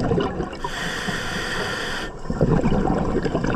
Thank you.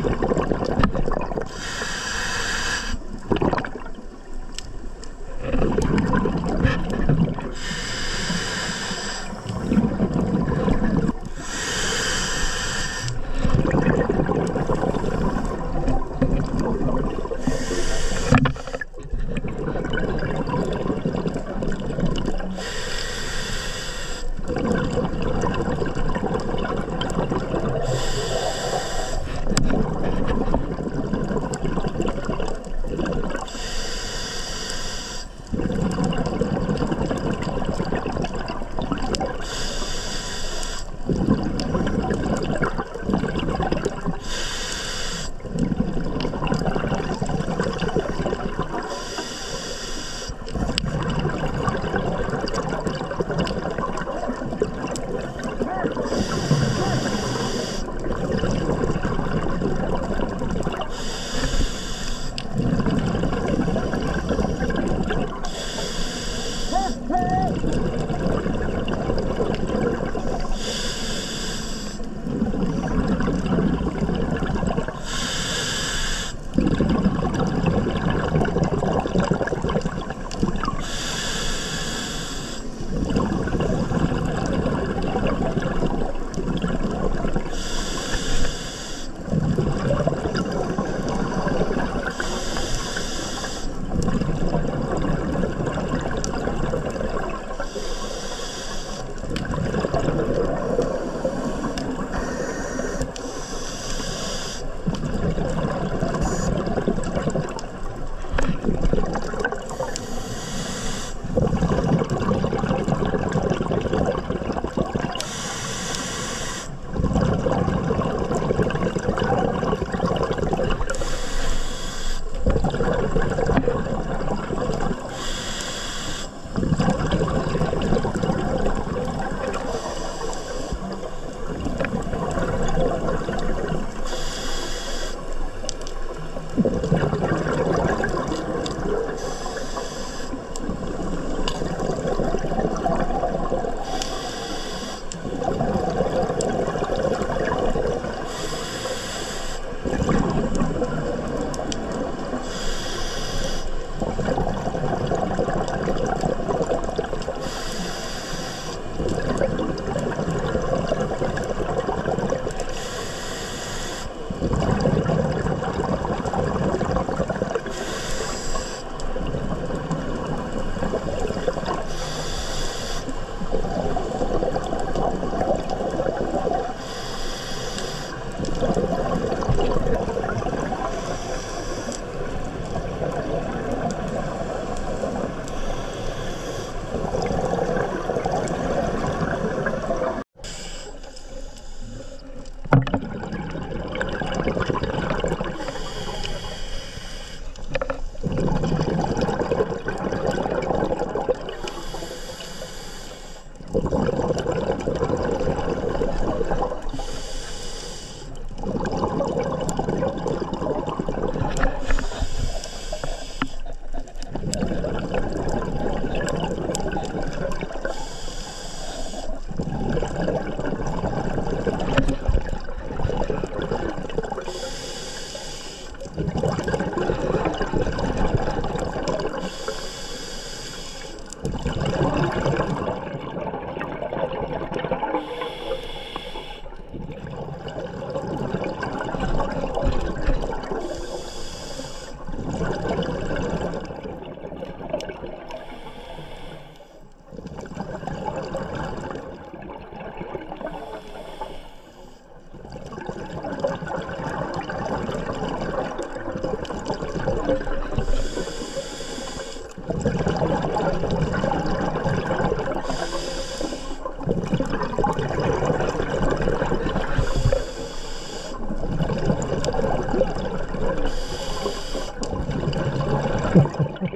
Ha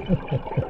ha.